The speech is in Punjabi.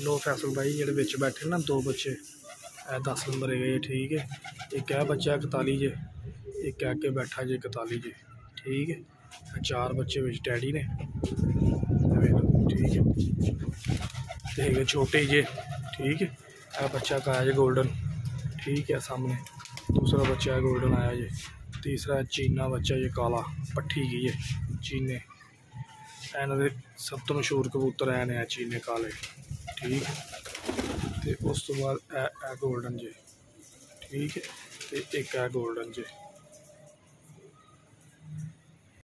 ਲੋ ਫੈਸਲ ਭਾਈ ਜਿਹੜੇ ਵਿੱਚ ਬੈਠੇ ਨਾ, ਦੋ ਬੱਚੇ। ਇਹ 10 ਨੰਬਰ ਹੈਗੇ ਠੀਕ ਹੈ। ਇੱਕ ਇਹ ਬੱਚਾ 41 ਜੇ। ਇੱਕ ਇਹ ਕੇ ਬੈਠਾ ਜੇ 41 ਜੇ। ਠੀਕ ਹੈ। ਇਹ ਚਾਰ ਬੱਚੇ ਵਿੱਚ ਡੈਡੀ ਨੇ। ਠੀਕ ਹੈ। ਤੇ ਹੈਗੇ ਛੋਟੇ ਜੇ, ਠੀਕ ਹੈ। ਇਹ ਬੱਚਾ ਕਾਇਆ ਜੇ 골ਡਨ ਠੀਕ ਹੈ, ਸਾਹਮਣੇ। ਦੂਸਰਾ ਬੱਚਾ 골ਡਨ ਆਇਆ ਜੇ। ਤੀਸਰਾ ਚੀਨਾ ਬੱਚਾ ਜੇ, ਕਾਲਾ, ਪੱਠੀ ਗਈ ਹੈ ਚੀਨੇ। ਇਹਨਾਂ ਦੇ ਸਭ ਤੋਂ ਮਸ਼ਹੂਰ ਕਬੂਤਰ ਐ ਨੇ ਚੀਨੇ ਕਾਲੇ। ਠੀਕ ਅਤੇ ਉਸ ਤੋਂ ਬਾਅਦ ਇਹ ਇਹ ਗੋਲਡਨ ਜੇ। ਠੀਕ ਹੈ। ਅਤੇ ਇੱਕ ਇਹ ਗੋਲਡਨ ਜੇ।